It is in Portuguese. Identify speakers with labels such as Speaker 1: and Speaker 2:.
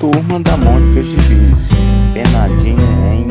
Speaker 1: Turma da Mônica Gibis, penadinha em penadinha hein?